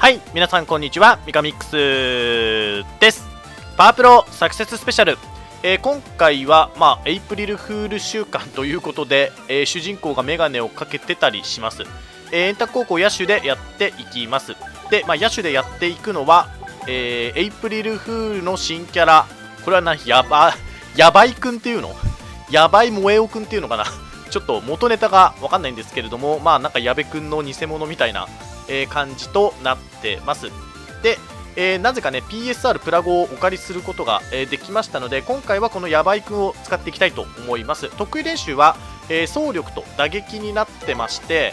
はい皆さんこんにちは。ミカミックスです。パワープロサクセススペシャル、えー、今回は、まあ、エイプリルフール週間ということで、えー、主人公がメガネをかけてたりします、えー、エンタ高校野手でやっていきます。で、まあ、野手でやっていくのは、えエイプリルフールの新キャラ。これは何？やばやばいくんっていうの？やばい萌えおくんっていうのかな？ちょっと元ネタがわかんないんですけれども、まあなんか矢部くんの偽物みたいな、え、感じとなってます。で、えー、なぜかね PSR プラゴをお借りすることが、えー、できましたので今回はこのヤバイくんを使っていきたいと思います。得意練習は、えー、走力と打撃になってまして、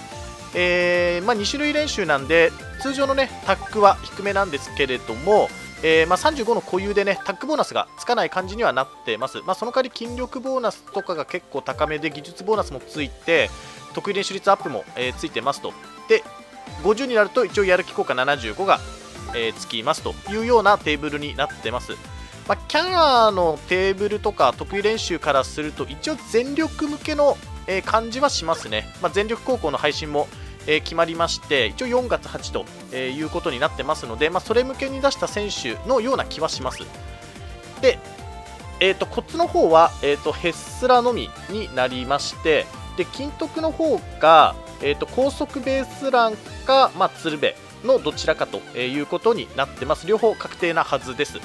えまあ、2種類練習なんで通常のねタックは低めなんですけれどもえ、まあ、35の固有でねタックボーナスがつかない感じにはなってます、まあ、その代わり筋力ボーナスとかが結構高めで技術ボーナスもついて得意練習率アップも、えー、ついてますと。で50になると一応やる気効果75が、え、つきますというようなテーブルになってます、まあ、キャラのテーブルとか得意練習からすると一応全力向けの、え感じはしますね、ま全力高校の配信もえ、決まりまして一応4月8と、え、いうことになってますので、まあ、それ向けに出した選手のような気はします。で、えーと、コツの方は、えーと、ヘッスラのみになりましてで金徳の方が、えーと、高速ベースランか、まあ、鶴瓶のどちらかということになってます。両方確定なはずです。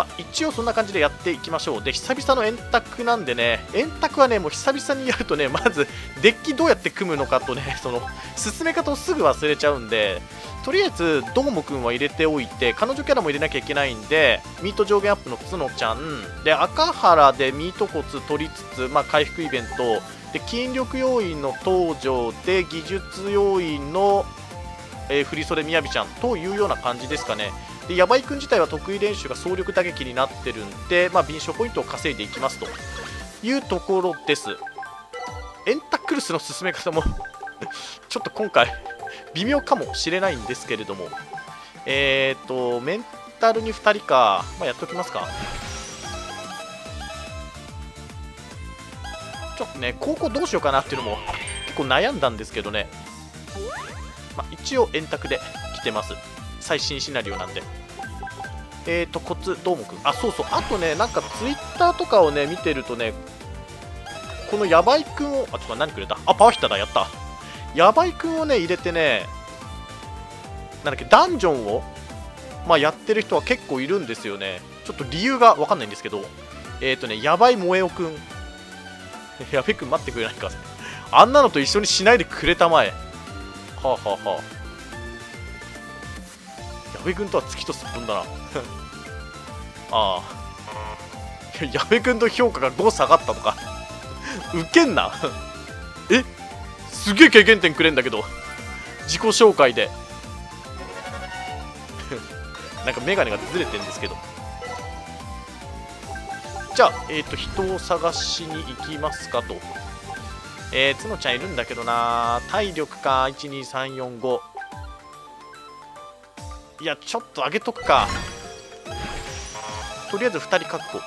まあ、一応そんな感じでやっていきましょう。で久々の円卓なんでね円卓はねもう久々にやるとねまずデッキどうやって組むのかとね その進め方をすぐ忘れちゃうんでとりあえずどーもくんは入れておいて彼女キャラも入れなきゃいけないんでミート上限アップの角ちゃん。で赤原でミート骨取りつつ、まあ、回復イベントで筋力要員の登場で技術要員の、えー、振り袖みやびちゃんというような感じですかね。でヤバイ君自体は得意練習が総力打撃になってるんで、まあ、敏捷ポイントを稼いでいきますと。いうところです。エンタックルスの進め方も ちょっと今回微妙かもしれないんですけれども。えっ、ー、とメンタルに2人か、まあ、やっておきますか。ちょっとね高校どうしようかなっていうのも結構悩んだんですけどね、まあ、一応円卓で来てます最新シナリオなんでえーと、コツ、どーもくん。あ、そうそう。あとね、なんかツイッターとかをね、見てるとね、このヤバイくんを、あ、ちょっと何くれた？あ、パワーヒッターだ、やった。ヤバイくんをね、入れてね、なんだっけ、ダンジョンを、まあ、やってる人は結構いるんですよね。ちょっと理由がわかんないんですけど、えっ、ー、とね、ヤバい萌えおくん。ヤベくん待ってくれないか。あんなのと一緒にしないでくれたまえ。はあはあはあ。矢部君とは月とすっぽんだな。ああ。矢部君と評価が5下がったとか。ウケんな。え？すげえ経験点くれんだけど。自己紹介で。なんかメガネがずれてんですけど。じゃあ、えっ、ー、と、人を探しに行きますかと。えー、角ちゃんいるんだけどな。体力か、12345。いやちょっと上げとくか。とりあえず2人確保。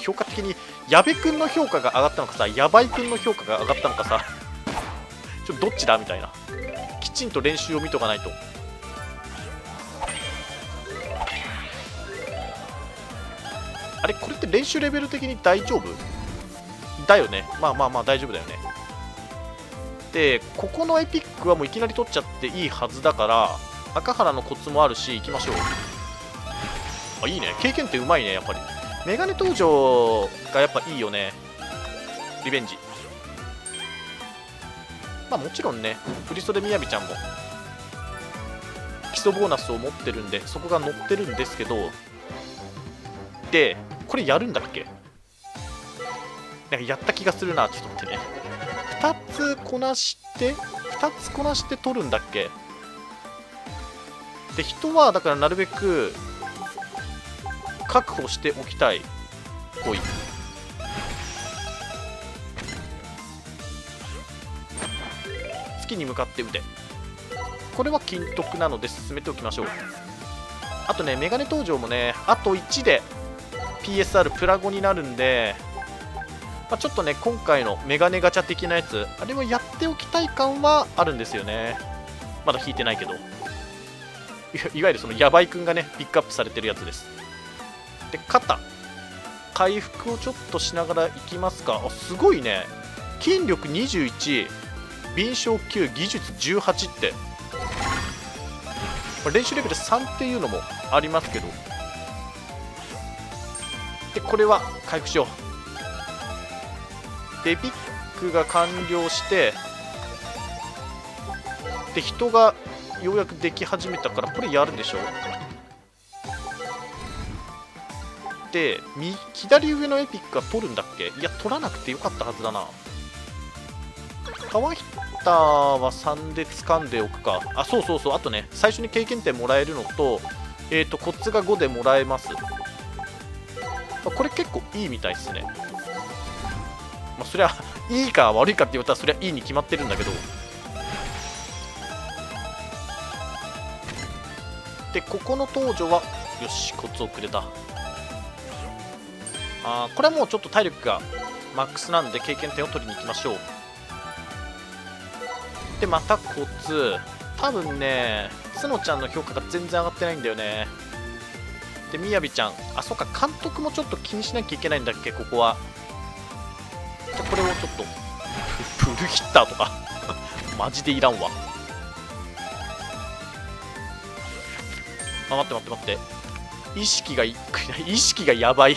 評価的に矢部君の評価が上がったのかさ。ヤバい君の評価が上がったのかさ。ちょっとどっちだ？みたいな。きちんと練習を見とかないと。あれこれって練習レベル的に大丈夫？だよね。まあまあまあ大丈夫だよね。でここのエピックはもういきなり取っちゃっていいはずだから赤原のコツもあるし行きましょう。あいいね。経験ってうまいねやっぱり。メガネ登場がやっぱいいよね。リベンジ。まあもちろんね振り袖みやびちゃんも基礎ボーナスを持ってるんでそこが乗ってるんですけどでこれやるんだっけ？なんかやった気がするなちょっと待ってね。2つこなして2つこなして取るんだっけ？で人はだからなるべく確保しておきたい。ほい。月に向かって腕これは金徳なので進めておきましょう。あとねメガネ登場もねあと1で PSR プラ5になるんで、まあ、ちょっとね今回のメガネガチャ的なやつあれはやっておきたい感はあるんですよね。まだ引いてないけど。いわゆるそのヤバイくんがねピックアップされてるやつです。で肩。回復をちょっとしながらいきますか。あすごいね。筋力21敏捷9技術18って。練習レベル3っていうのもありますけど。これは回復しよう。でピックが完了してで人がようやくでき始めたからこれやるでしょ？で左上のエピックは取るんだっけ？いや取らなくてよかったはずだな。川北は3で掴んでおくか。あそうそうそう。あとね最初に経験点もらえるのとえっ、ー、とコツが5でもらえます。これ結構いいみたいですね。まあそりゃいいか悪いかって言われたらそりゃいいに決まってるんだけど。でここの登場はよしコツをくれた。あこれはもうちょっと体力がマックスなんで経験点を取りに行きましょう。でまたコツ。多分ね角ちゃんの評価が全然上がってないんだよね。でみやびちゃん。あそっか監督もちょっと気にしなきゃいけないんだっけここは。でこれをちょっと。プルヒッターとか。マジでいらんわ。あ待って待って待って。意識がい 意識がやばい。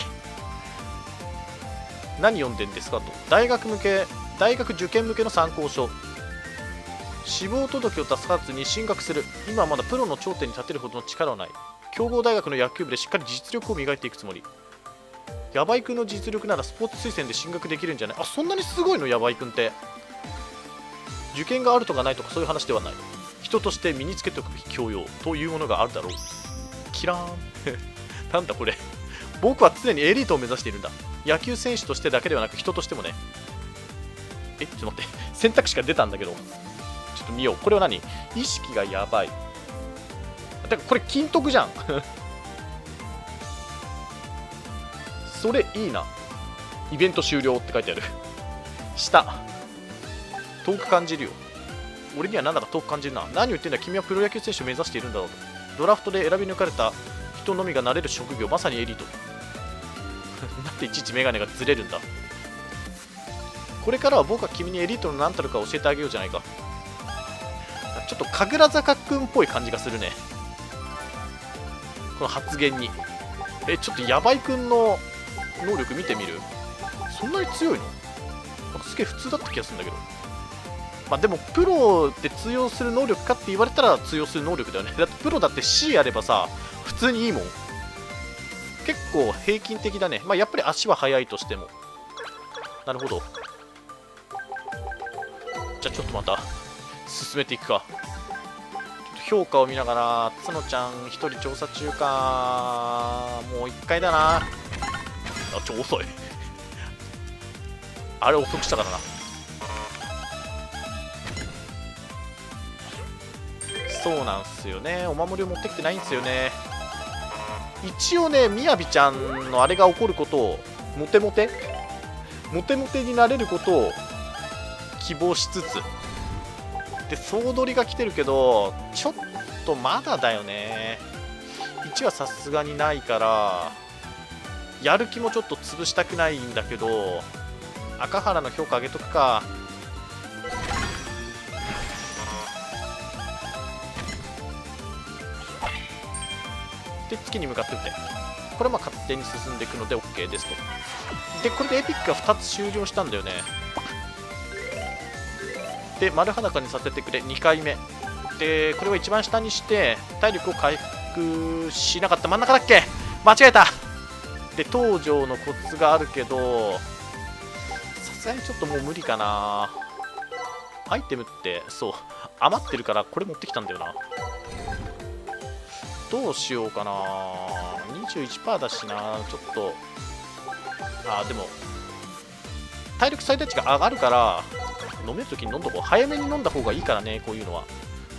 何読んでんですかと。大学向け大学受験向けの参考書。志望届を出さずに進学する。今はまだプロの頂点に立てるほどの力はない。強豪大学の野球部でしっかり実力を磨いていくつもり。ヤバイ君の実力ならスポーツ推薦で進学できるんじゃない？あそんなにすごいの？ヤバイ君って。受験があるとかないとかそういう話ではない。人として身につけておくべき教養というものがあるだろう。キラーン。なんだこれ。僕は常にエリートを目指しているんだ。野球選手としてだけではなく人としてもね。えちょっと待って。選択肢が出たんだけど。ちょっと見よう。これは何？意識がやばい。だこれ金徳じゃん。それいいな。イベント終了って書いてある。下。遠く感じるよ。俺にはなんだか遠く感じるな。何を言ってんだ。君はプロ野球選手を目指しているんだろうと。ドラフトで選び抜かれた。人のみがなれる職業。まさにエリート。なんでいちいちメガネがずれるんだ。これからは僕は君にエリートの何たるか教えてあげようじゃないか。ちょっと神楽坂くんっぽい感じがするね。この発言に。えちょっとヤバイくんの能力見てみる？そんなに強いの？なんかすげえ普通だった気がするんだけど。まあでもプロで通用する能力かって言われたら通用する能力だよね。だってプロだって C やればさ普通にいいもん。結構平均的だね。まあやっぱり足は速いとしても。なるほど。じゃあちょっとまた進めていくか。評価を見ながら角ちゃん1人調査中かもう1回だな。あちょ遅い。あれ遅くしたからな。そうなんすよね。お守りを持ってきてないんですよね。一応ねみやびちゃんのあれが起こることをモテモテ？モテモテになれることを希望しつつ。で総取りが来てるけどちょっとまだだよね。1はさすがにないからやる気もちょっと潰したくないんだけど赤原の評価上げとくか。で月に向かってって。これは勝手に進んでいくので OK ですと。でこれでエピックが2つ終了したんだよね。で丸裸にさせてくれ。2回目。でこれを一番下にして体力を回復しなかった真ん中だっけ？間違えた。で登場のコツがあるけどさすがにちょっともう無理かな。アイテムってそう余ってるからこれ持ってきたんだよな。どうしようかな。21%だしなちょっと。あでも体力最大値が上がるから飲めるときに飲んどこう。早めに飲んだ方がいいからねこういうのは、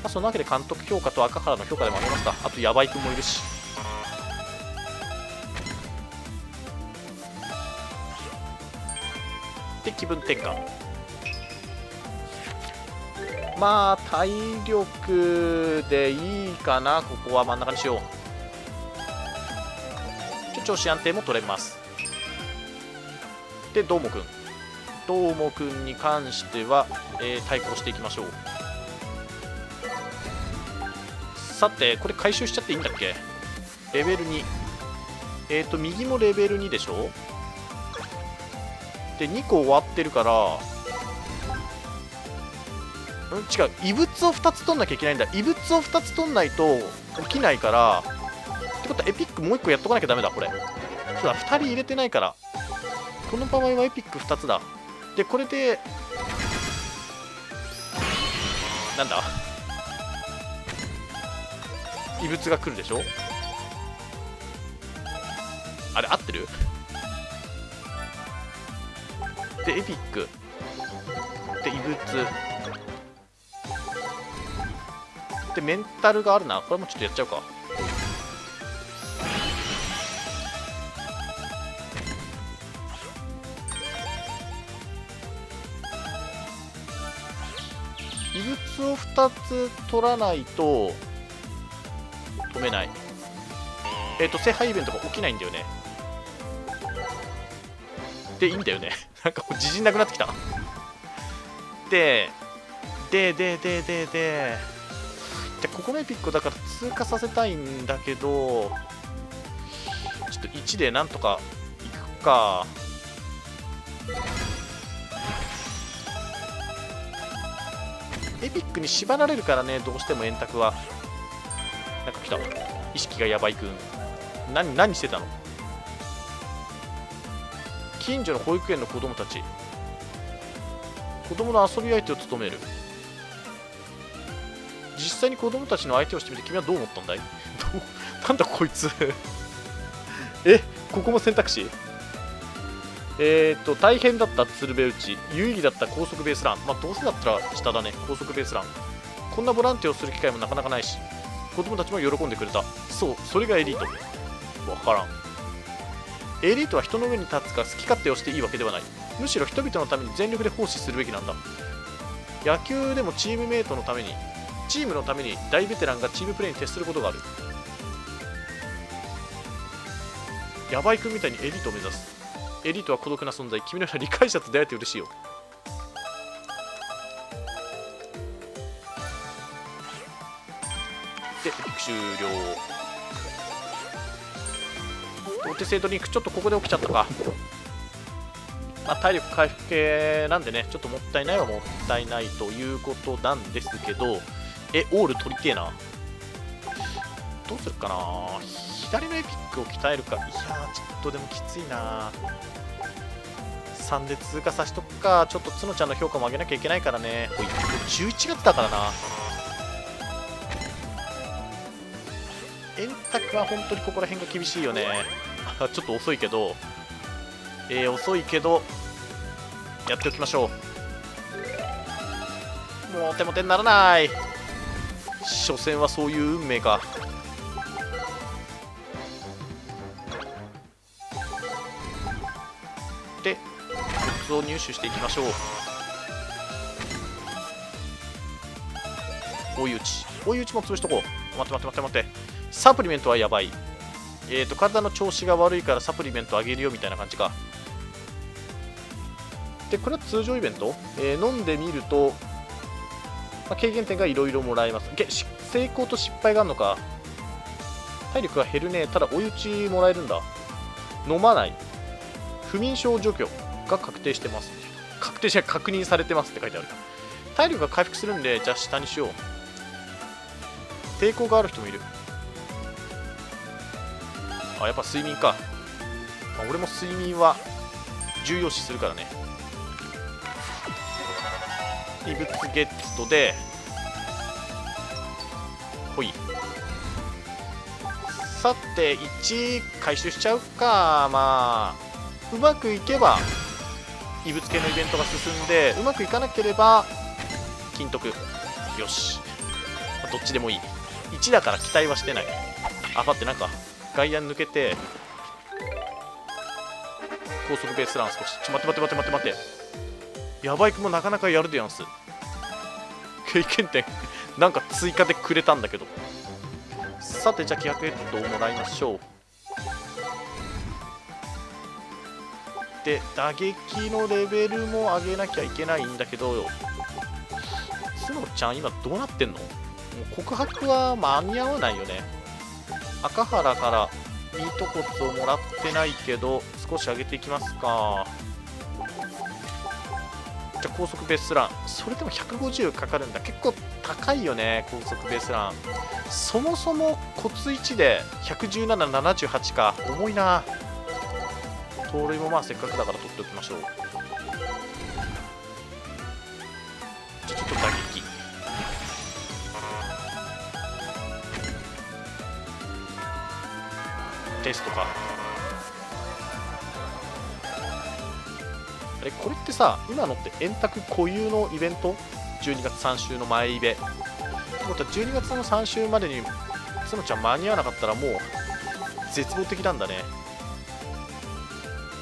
あ、そのわけで監督評価と赤原の評価でもありますか？あとヤバイ君もいるし。で気分転換。まあ体力でいいかな。ここは真ん中にしよう。ちょ調子安定も取れます。でどーもくん。どーもくんに関しては、えー、対抗していきましょう。さてこれ回収しちゃっていいんだっけ？レベル2えっ、ー、と右もレベル2でしょ？で2個終わってるからん？違う異物を2つ取んなきゃいけないんだ。異物を2つ取んないと起きないからってことはエピックもう1個やっとかなきゃダメだこれ。そうだ2人入れてないから。この場合はエピック2つだ。でこれでなんだ？異物が来るでしょ？あれ合ってる？でエピック。で異物。でメンタルがあるな。これもちょっとやっちゃうか。異物を2つ取らないと止めない。えっ、ー、と聖杯イベントが起きないんだよね。でいいんだよね。なんかもう自信なくなってきた。でででででででここのエピックだから通過させたいんだけどちょっと1でなんとかいくか。エピックに縛られるからねどうしても円卓は。なんか来た。意識がやばいくん。何何してたの？近所の保育園の子供たち。子供の遊び相手を務める。実際に子供たちの相手をしてみて君はどう思ったんだい？なんだこいつ。えここも選択肢？えっ、と大変だった鶴瓶打ち。有意義だった高速ベースラン。まあどうせだったら下だね。高速ベースラン。こんなボランティアをする機会もなかなかないし。子供たちも喜んでくれた。そう。それがエリート。わからん。エリートは人の上に立つか好き勝手をしていいわけではない。むしろ人々のために全力で奉仕するべきなんだ。野球でもチームメイトのためにチームのために大ベテランがチームプレーに徹することがある。ヤバイ君みたいにエリートを目指す。エリートは孤独な存在。君のような理解者と出会えて嬉しいよ終了。お手製ドリンクちょっとここで起きちゃったか、まあ、体力回復系なんでねちょっともったいないはもったいないということなんですけど。えオール取りてえな。どうするかな。左のエピックを鍛えるか。いやーちょっとでもきついな。3で通過さしとくか。ちょっと角ちゃんの評価も上げなきゃいけないからね。おい11月だからな。円卓は本当にここら辺が厳しいよね ちょっと遅いけど、えー、遅いけど、やっておきましょう。もう手も手にならない。所詮はそういう運命か。で、グッを入手していきましょう。追い打ち。追い打ちも潰しとこう。待って待って待って待って。サプリメントはやばい。えーと、体の調子が悪いからサプリメントあげるよみたいな感じか。で、これは通常イベント、えー、飲んでみると、まあ、経験点がいろいろもらえます。成功と失敗があるのか？体力が減るね。ただ、追い打ちもらえるんだ。飲まない。不眠症除去が確定してます。確定して確認されてますって書いてある。体力が回復するんで、じゃあ下にしよう。抵抗がある人もいる。あやっぱ睡眠か、まあ、俺も睡眠は重要視するからね。異物ゲットでほい。さて1回収しちゃうか。まあうまくいけば異物系のイベントが進んでうまくいかなければ金徳よし。どっちでもいい。1だから期待はしてない。あ待ってなんか外野抜けて高速ベースラン少し。ちょ待って待って待って待って。待ってヤバイクもなかなかやるでやんす。経験点。なんか追加でくれたんだけど。さてじゃあ気迫ヘッドをもらいましょう。で打撃のレベルも上げなきゃいけないんだけど角ちゃん今どうなってんの？もう告白は間に合わないよね。赤原からミート骨をもらってないけど少し上げていきますか。じゃ高速ベースラン。それでも150かかるんだ。結構高いよね高速ベースラン。そもそも骨1で11778か。重いな。盗塁もまあせっかくだから取っておきましょう。ちょっと打撃テストか。あれこれってさ今のって円卓固有のイベント？12月3週の前イベ。ってことは12月の3週までに角ちゃん間に合わなかったらもう絶望的なんだね。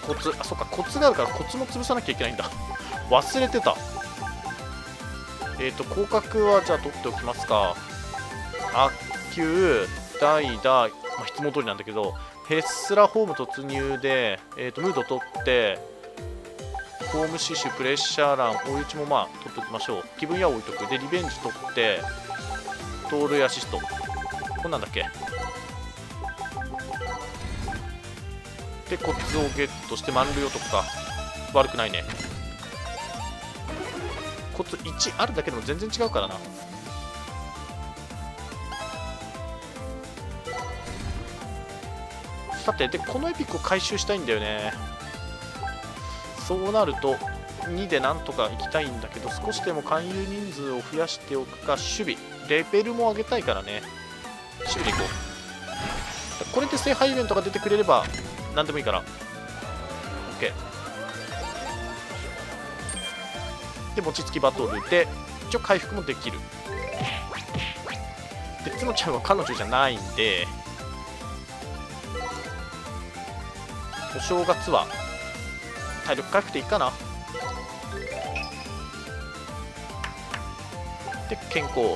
コツあそっかコツがあるからコツも潰さなきゃいけないんだ。忘れてた。えっ、ー、と広角はじゃあ取っておきますか。悪球代打、まあ、質問通りなんだけどヘッスラホーム突入で、えーと、ムード取ってホーム死守プレッシャーラン追い打ちもまあ取っておきましょう。気分屋置いとく。でリベンジ取って盗塁アシスト。こんなんだっけ？でコツをゲットして満塁男か悪くないね。コツ1あるだけでも全然違うからな。さてでこのエピックを回収したいんだよね。そうなると2でなんとかいきたいんだけど少しでも勧誘人数を増やしておくか守備。レベルも上げたいからね。守備でいこう。これで聖杯イベントが出てくれれば何でもいいから。OK で餅つきバトルで一応回復もできる。でつのちゃんは彼女じゃないんでお正月は体力回復でいいかな。で健康。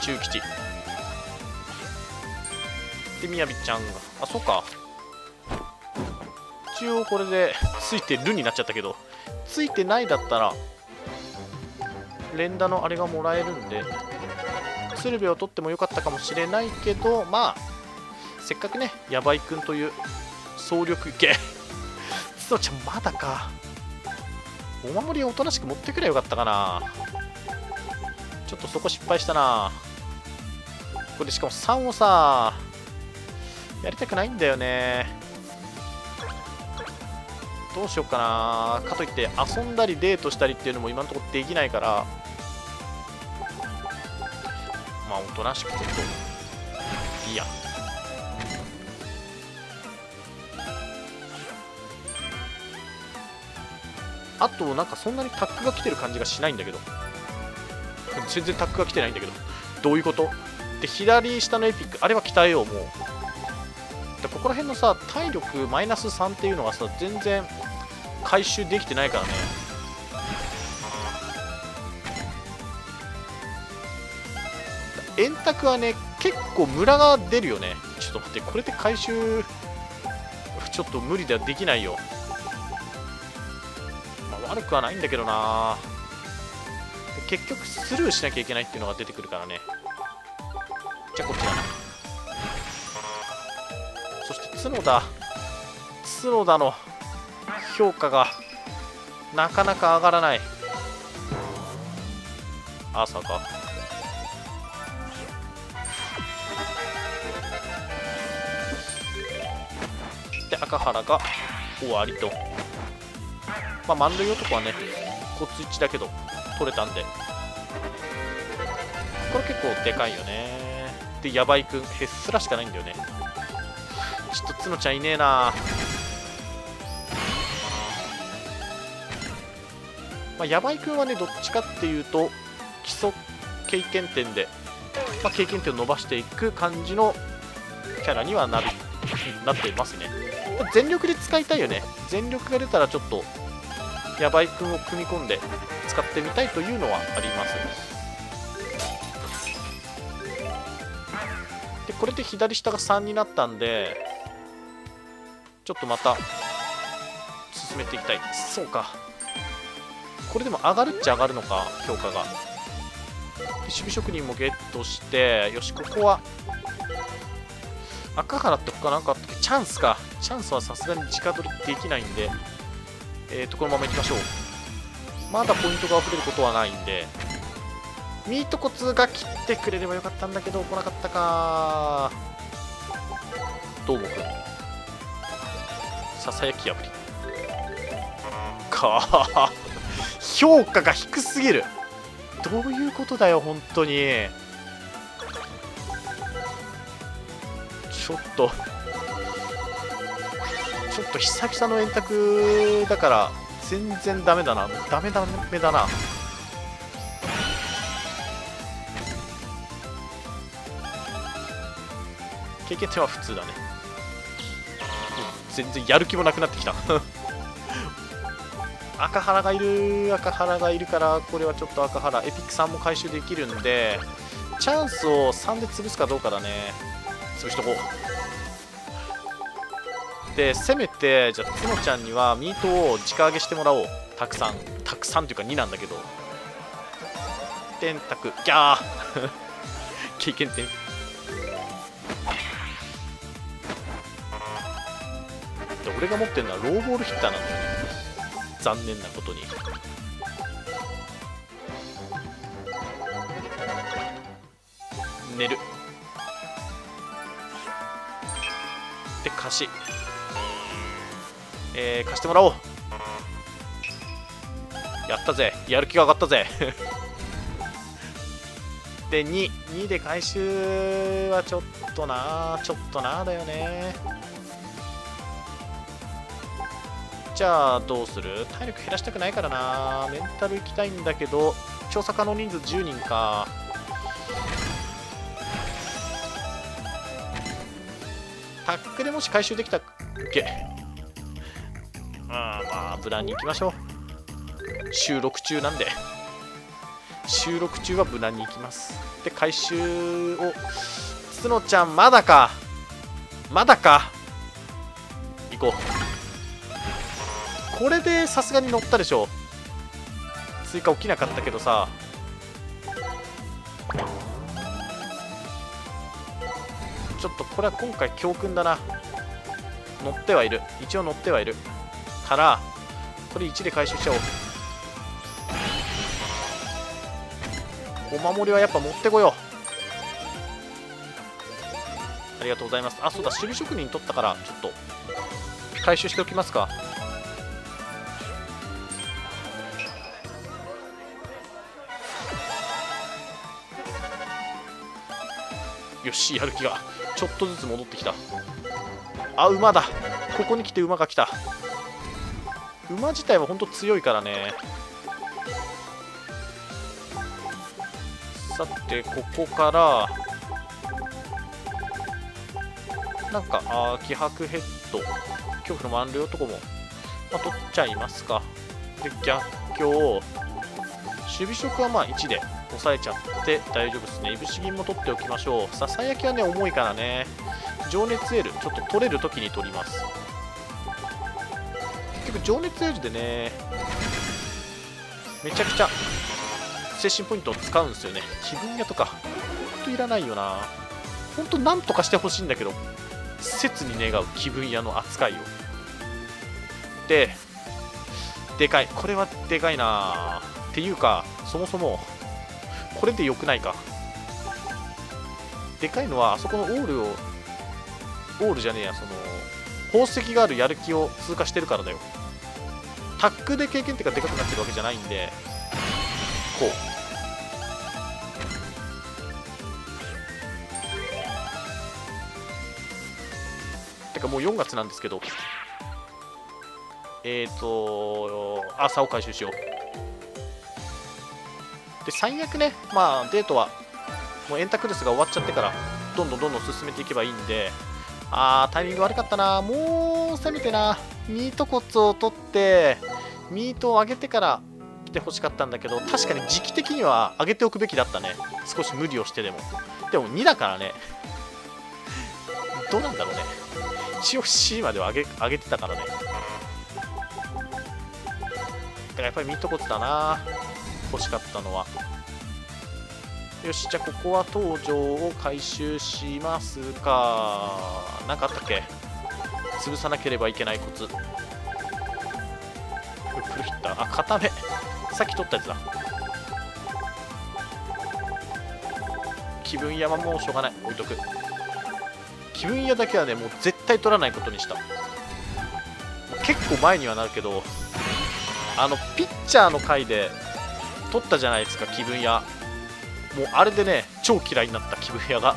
中吉。でみやびちゃんが。あそうか。一応これでついてるになっちゃったけどついてないだったら連打のあれがもらえるんで鶴瓶を取ってもよかったかもしれないけどまあせっかくねヤバイくんという総力系つ のちゃんまだか。お守りをおとなしく持ってくればよかったかな。ちょっとそこ失敗したな。これしかも3をさやりたくないんだよね。どうしようかな。かといって遊んだりデートしたりっていうのも今のところできないから。まあおとなしくちょっといいや。あとなんかそんなにタックが来てる感じがしないんだけど。全然タックが来てないんだけど。どういうこと？で左下のエピック。あれは鍛えようもう。でここら辺のさ体力マイナス3っていうのがさ全然回収できてないからね。円卓はね結構ムラが出るよね。ちょっと待ってこれで回収ちょっと無理ではできないよ、悪くはないんだけどな。結局スルーしなきゃいけないっていうのが出てくるからね。じゃあこっちだな。そして角田。角田の評価がなかなか上がらない。朝か。で赤原が終わりと。まあ満塁男はねコツ1だけど取れたんで。これ結構でかいよね。でヤバいくんへっすらしかないんだよね。ちょっと角ちゃんいねえな。まあ、ヤバイ君はねどっちかっていうと基礎経験点で、まあ、経験点を伸ばしていく感じのキャラにはなるなってますね。全力で使いたいよね。全力が出たらちょっとヤバイ君を組み込んで使ってみたいというのはあります。でこれで左下が3になったんでちょっとまた進めていきたい。そうか。これでも上がるっちゃ上がるのか評価が。守備職人もゲットしてよしここは赤原って他なんかあったっけ？チャンスか。チャンスはさすがに直取りできないんでえーとこのままいきましょう。まだポイントが溢れることはないんで。ミートコツが切ってくれればよかったんだけど来なかったか。どうもくん。ささやき破り。か。評価が低すぎる。どういうことだよ本当に。ちょっと。ちょっと久々の円卓だから全然ダメだな。ダメダメだな。経験点は普通だね。全然やる気もなくなってきた。赤原がいる赤原がいるからこれはちょっと赤原エピックさんも回収できるんでチャンスを3で潰すかどうかだね。潰しとこう。でせめてじゃあつのちゃんにはミートを直揚げしてもらおう。たくさん。たくさんというか2なんだけど。電卓。ギャー。経験点。で俺が持ってるのはローボールヒッターなんだよね。残念なことに。寝る。で貸し。えー、貸してもらおう。やったぜ。やる気が上がったぜ。で22で回収はちょっとな。ちょっとなだよね。じゃあどうする？体力減らしたくないからな。メンタル行きたいんだけど調査可能人数10人か。タックでもし回収できたっけ？あまあ無難に行きましょう。収録中なんで。収録中は無難に行きます。で回収をつのちゃんまだか。まだか。行こう。これでさすがに乗ったでしょ。追加起きなかったけどさ。ちょっとこれは今回教訓だな。乗ってはいる。一応乗ってはいる。からこれ1で回収しちゃおう。お守りはやっぱ持ってこよう。ありがとうございます。あそうだ守備職人取ったからちょっと回収しておきますか。よしやる気が。ちょっとずつ戻ってきた。あ馬だ。ここに来て馬が来た。馬自体は本当強いからね。さてここからなんかあ気迫ヘッド。恐怖の満了とこも、まあ、取っちゃいますか。で逆境。守備職はまあ1で抑えちゃって大丈夫ですね。いぶし銀も取っておきましょう。ささやきはね重いからね。情熱エールちょっと取れる時に取ります。局情熱エールでねめちゃくちゃ精神ポイントを使うんですよね。気分屋とかほんといらないよな。ほんとなんとかしてほしいんだけど切に願う気分屋の扱いを。ででかいこれはでかいな。っていうかそもそもこれで良くないか。でかいのはあそこのオールをオールじゃねえやその宝石があるやる気を通過してるからだよ。タックで経験値がでかくなってるわけじゃないんで。こう。てかもう4月なんですけど。えっ、ー、と朝を回収しよう。で最悪ね、まあ、デートはもうエンタクルスが終わっちゃってからどんどんどんどん進めていけばいいんで。あータイミング悪かったなもうせめてなミート骨を取ってミートを上げてから来てほしかったんだけど確かに時期的には上げておくべきだったね。少し無理をしてでも。でも2だからね。どうなんだろうね。一応 C までは上げ上げてたからね。だからやっぱりミートコツだな。欲しかったのは。よしじゃあここは東条を回収しますか。何かあったっけ？潰さなければいけないコツ。これプルヒッター？あ固め。さっき取ったやつだ。気分屋はもうしょうがない。置いとく。気分屋だけはねもう絶対取らないことにした。結構前にはなるけどあのピッチャーの回で取ったじゃないですか気分屋。もうあれでね超嫌いになった気分屋が。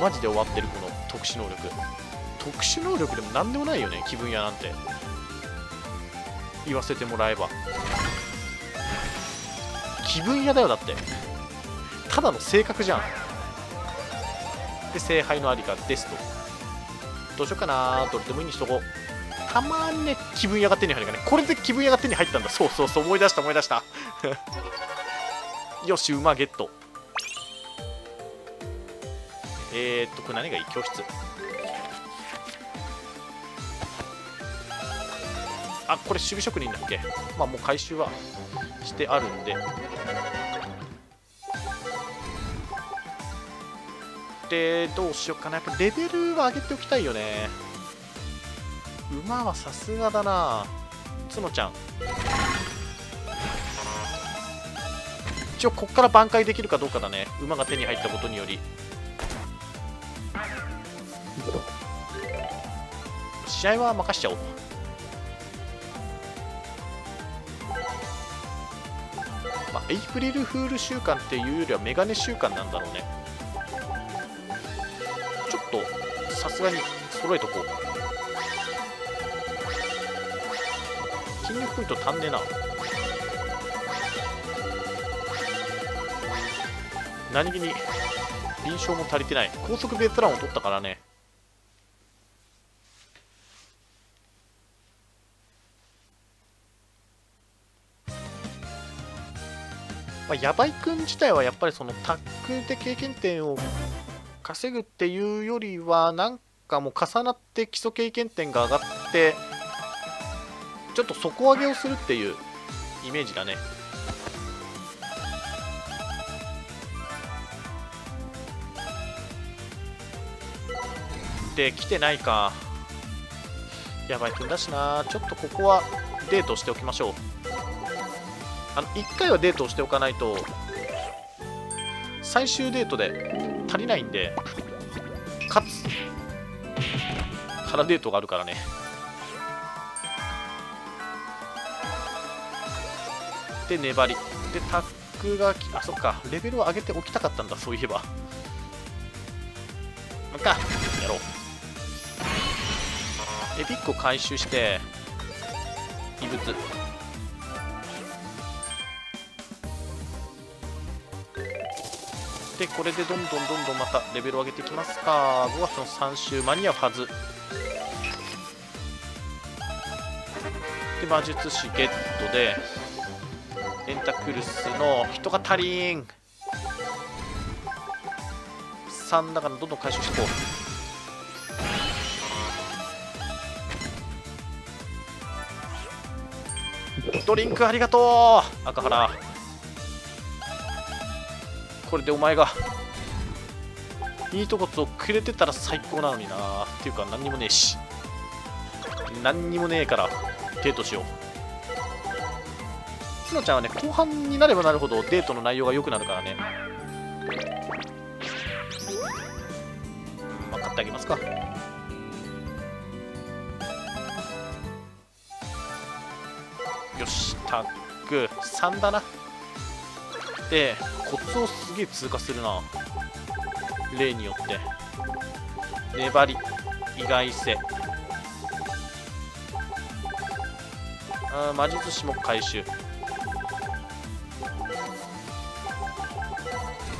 マジで終わってるこの。特殊能力。特殊能力でも何でもないよね気分屋なんて。言わせてもらえば。気分屋だよだって。ただの性格じゃん。で聖杯のありかですと。どうしようかなどれでもいいにしとこう。たまにね気分屋が手に入るからね。これで気分屋が手に入ったんだ。そうそうそう思い出した思い出した。よし馬ゲット。えー、っとこれ何がいい？教室。あこれ守備職人だっけ？まあもう回収はしてあるんで。でどうしようかな。やっぱレベルは上げておきたいよね。馬はさすがだな。角ちゃん。一応こっから挽回できるかどうかだね。馬が手に入ったことにより。試合は任しちゃおう。まあ、エイプリルフール週間っていうよりはメガネ週間なんだろうね。ちょっとさすがに揃えとこう。筋力ポイント足んねえな。何気に臨床も足りてない。高速ベースランを取ったからね。まあ、ヤバイ君自体はやっぱりそのタックで経験点を稼ぐっていうよりはなんかもう重なって基礎経験点が上がってちょっと底上げをするっていうイメージだね。で来てないか。やばい君だしな。ちょっとここはデートしておきましょう。あの1回はデートをしておかないと最終デートで足りないんでかつ腹デートがあるからね。で粘り。でタックがあそっか。レベルを上げておきたかったんだそういえば。まかやろう。エピックを回収して異物。でこれでどんどんどんどんまたレベル上げていきますか。5月の3週間に合うはず。で魔術師ゲットでエンタクルスの人が足りん。3だからどんどん回収していこう。ドリンクありがとう赤原。これでお前がいいとこをくれてたら最高なのになっていうか何にもねえし。何にもねえからデートしよう。つのちゃんはね後半になればなるほどデートの内容が良くなるからね。まあ買ってあげますか。よしタッグ3だな。でコツをすげえ通過するな。例によって。粘り意外性。あ魔術師も回収。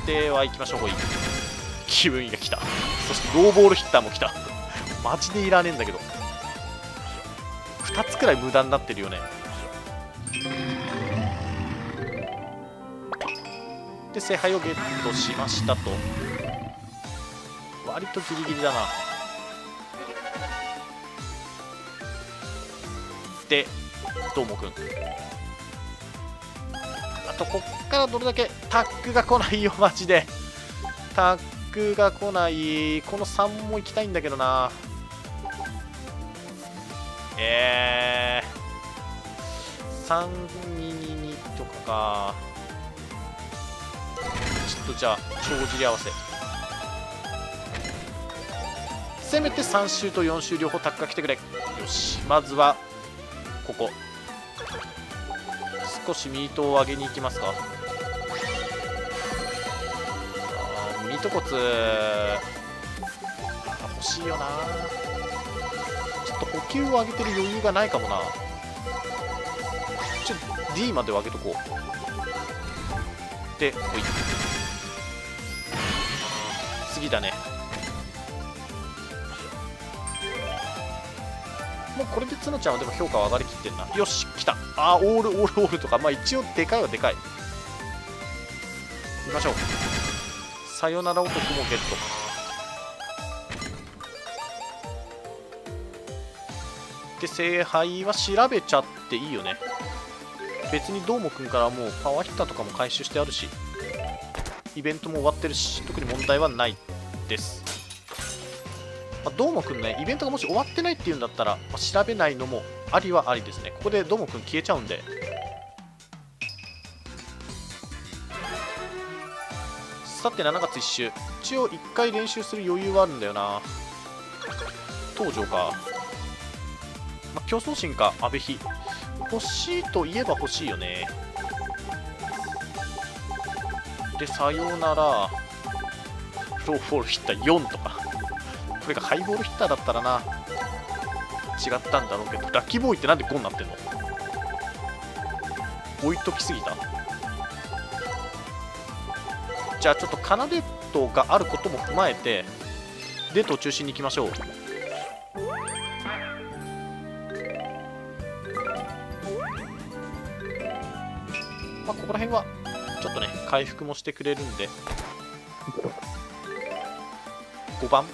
では行きましょうほい。気分が来た。そしてローボールヒッターも来た。マジでいらねえんだけど。2つくらい無駄になってるよね。で聖杯をゲットしましたと。割とギリギリだな。でどーもくん。あとこっからどれだけタックが来ないよマジで。タックが来ない。この3も行きたいんだけどな。えー、322とかか。とじゃあ帳尻合わせ。せめて3周と4周両方タックが来てくれ。よし。まずはここ。少しミートを上げに行きますか。ミート骨欲しいよな。ちょっと補給を上げてる余裕がないかもな。ちょっと D までを上げとこう。でほい。次だね。もうこれで角ちゃんはでも評価は上がりきってんな。よし来た。あーオールオールオールとか。まあ一応でかいはでかい。行きましょう。さよなら男もゲット。で聖杯は調べちゃっていいよね。別にどーもくんからもうパワーヒッターとかも回収してあるしイベントも終わってるし特に問題はないですまあ、どーもくんね、イベントがもし終わってないっていうんだったら、まあ、調べないのもありはありですね。ここでどーもくん消えちゃうんで。さて、7月1週。一応1回練習する余裕はあるんだよな。東条か。まあ、競争心か、阿部比。欲しいといえば欲しいよね。で、さようなら、ローフォールヒッター4とか。これがハイボールヒッターだったらな。違ったんだろうけど。ラッキーボーイってなんで5になってんの？置いときすぎた。じゃあちょっとカナデートがあることも踏まえてデートを中心に行きましょう。まあここら辺はちょっとね回復もしてくれるんで。5番？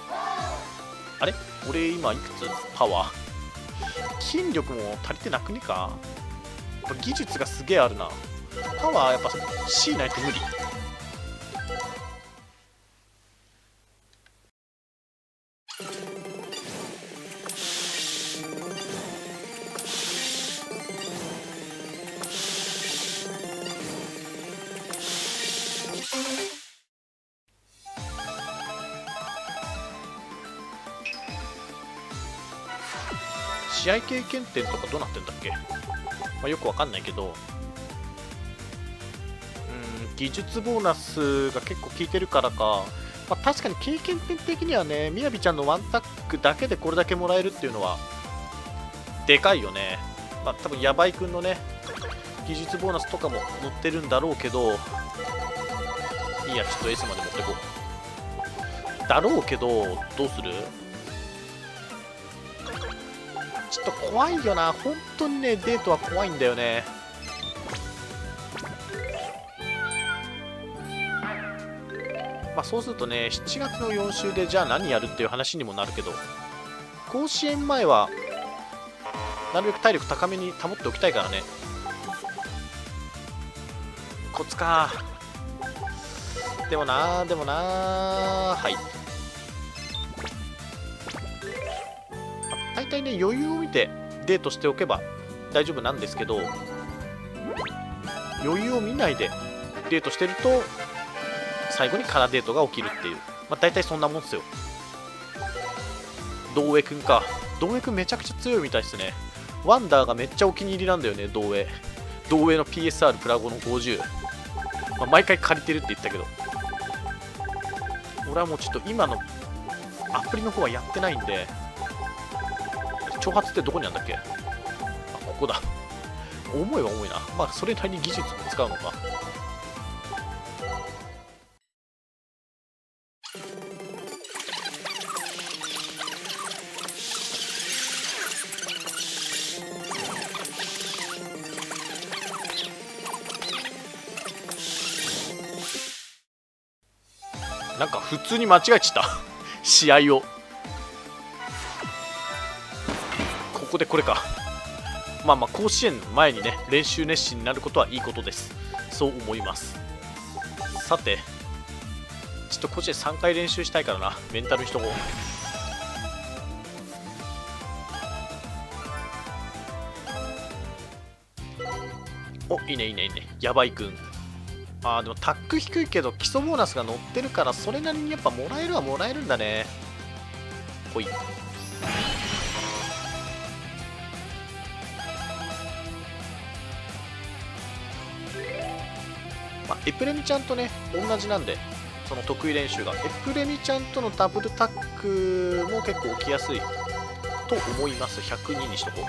あれ？俺今いくつ？パワー。筋力も足りてなくねか？技術がすげえあるな。パワーやっぱ C ないと無理。試合経験点とかどうなってんだっけ、まあ、よくわかんないけど。うん技術ボーナスが結構効いてるからか、まあ、確かに経験点的にはねみやびちゃんのワンタックだけでこれだけもらえるっていうのはでかいよね。まあ多分ヤバイくんのね技術ボーナスとかも載ってるんだろうけどいいやちょっと S まで持ってこう。だろうけどどうする？ょっと怖いよな。本当にねデートは怖いんだよね。まあそうするとね7月の4週でじゃあ何やるっていう話にもなるけど甲子園前はなるべく体力高めに保っておきたいからね。コツか。でもなでもなはい。体ね余裕を見てデートしておけば大丈夫なんですけど余裕を見ないでデートしてると最後にカラデートが起きるっていう、まあ、大体そんなもんっすよ。道江くんか。道江くんめちゃくちゃ強いみたいですね。ワンダーがめっちゃお気に入りなんだよね道江道江の PSR プラゴの50、まあ、毎回借りてるって言ったけど。俺はもうちょっと今のアプリの方はやってないんで挑発ってどこにあんだっけ？あここだ。重いは重いな。まあそれなりに技術も使うのか。なんか普通に間違えちゃった。試合を。ここでこれか。まあまあ甲子園の前にね練習熱心になることはいいことです。そう思います。さてちょっと甲子園3回練習したいからなメンタルにしとこうおいいねいいねいいね。やばいくん。あーでもタック低いけど基礎ボーナスが乗ってるからそれなりにやっぱもらえるはもらえるんだね。ほい。エプレミちゃんとね同じなんでその得意練習が。エプレミちゃんとのダブルタックも結構起きやすいと思います。102にしとこう。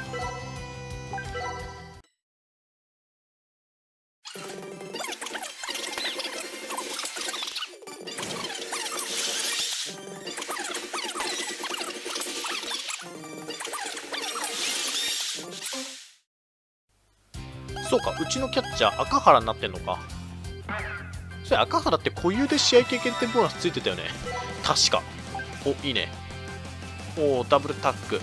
そうかうちのキャッチャー赤原になってんのか。それ赤原って固有で試合経験点ボーナスついてたよね。確か。おいいね。おおダブルタック。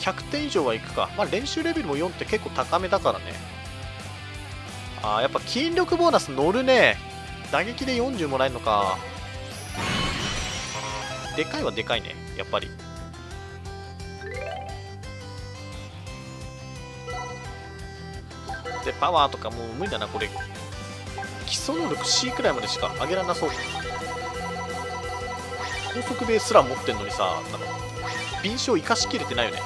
100点以上はいくか。まあ練習レベルも4って結構高めだからね。あーやっぱ筋力ボーナス乗るね。打撃で40もらえるのか。でかいはでかいねやっぱり。でパワーとかもう無理だなこれ。基礎能力 C くらいまでしか上げられなそう。高速ベースすら持ってんのにさなんか敏捷を生かしきれてないよね。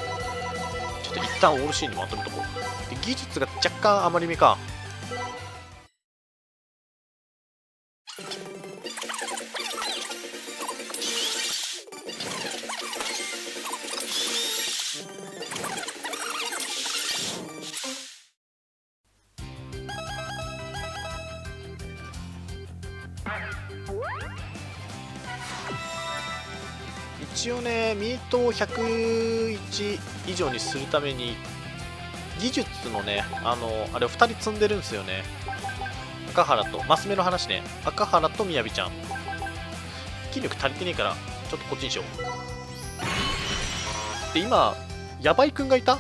ちょっと一旦オールシーンにまとめとこう。で技術が若干余り目か。101以上にするために技術のねあのあれを2人積んでるんですよね。赤原とマス目の話ね。赤原とみやびちゃん。筋力足りてねえからちょっとこっちにしよう。で今ヤバイくんがいた？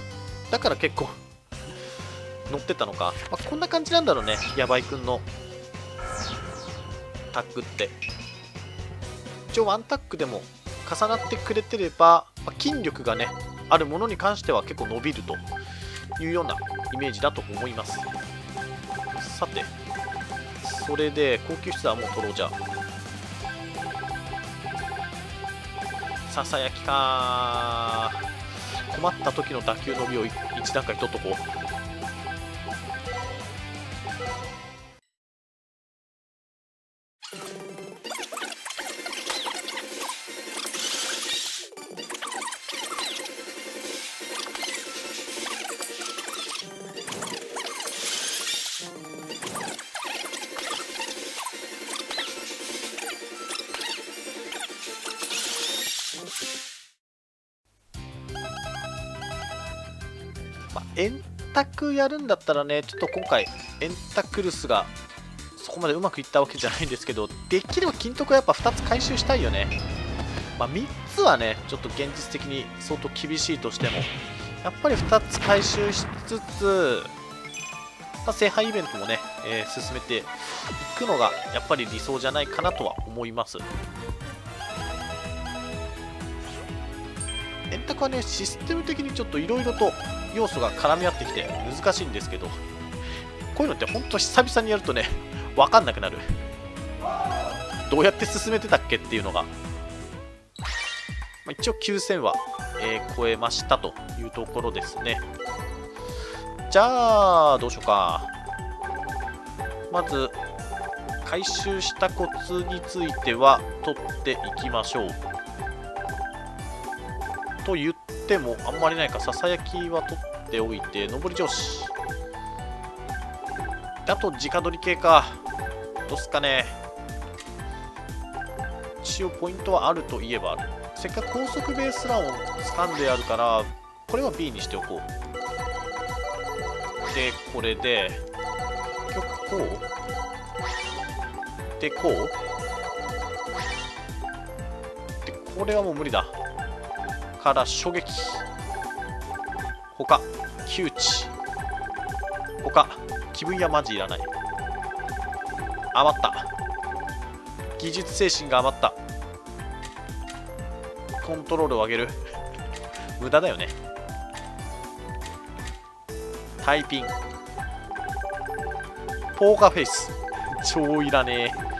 だから結構乗ってたのか、まあ、こんな感じなんだろうねヤバイくんの。タックって。一応ワンタックでも重なってくれてれば、まあ筋力がねあるものに関しては結構伸びるというようなイメージだと思います。さてそれで高級室はもう取ろうじゃ。ささやきか困った時の打球伸びを一段階取っとこう。やるんだったらね、ちょっと今回、エンタクルスがそこまでうまくいったわけじゃないんですけど、できれば金徳はやっぱ2つ回収したいよね。まあ、3つはね、ちょっと現実的に相当厳しいとしても、やっぱり2つ回収しつつ、まあ、聖杯イベントもね、えー進めていくのがやっぱり理想じゃないかなとは思います。円卓はね、システム的にちょっといろいろと要素が絡み合ってきて難しいんですけど、こういうのって本当久々にやるとね、わかんなくなる。どうやって進めてたっけっていうのが。まあ、一応9000は、えー超えましたというところですね。じゃあ、どうしようか。まず、回収したコツについては取っていきましょう。と言ってもあんまりないかささやきは取っておいて上り調子。あと直取り系か。どうすかね。一応ポイントはあるといえばある。せっかく高速ベースランを掴んであるからこれは B にしておこう。でこれで結局こう。でこう。でこれはもう無理だ。から衝撃。他窮地他気分屋マジいらない。余った。技術精神が余った。コントロールを上げる。無駄だよね。タイピン。ポーカーフェイス。超いらねえ。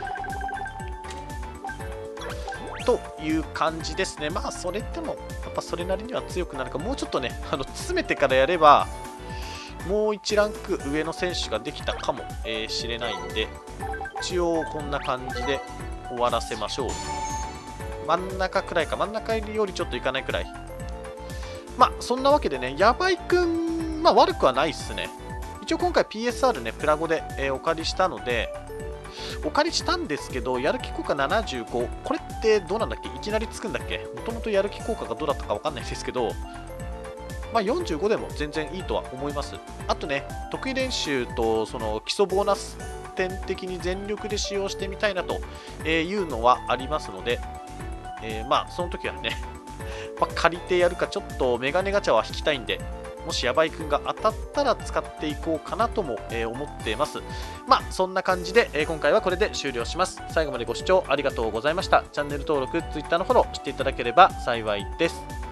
という感じですね。まあそれでもっぱそれなりには強くなるかもうちょっとねあの詰めてからやればもう1ランク上の選手ができたかもしれないんで一応こんな感じで終わらせましょう。真ん中くらいか真ん中よりちょっといかないくらい。まあそんなわけでねヤバイくんまあ悪くはないっすね。一応今回 PSR ねプラゴで、えー、お借りしたのでお借りしたんですけどやる気効果75これってどうなんだっけ？いきなりつくんだっけ？もともとやる気効果がどうだったかわかんないですけどまあ、45でも全然いいとは思います。あとね、得意練習とその基礎ボーナス点的に全力で使用してみたいなというのはありますので、えー、まあその時はね ま借りてやるかちょっとメガネガチャは引きたいんでもしヤバイくんが当たったら使っていこうかなとも、え思っています。まあそんな感じで、え今回はこれで終了します。最後までご視聴ありがとうございました。チャンネル登録 Twitter のフォローしていただければ幸いです。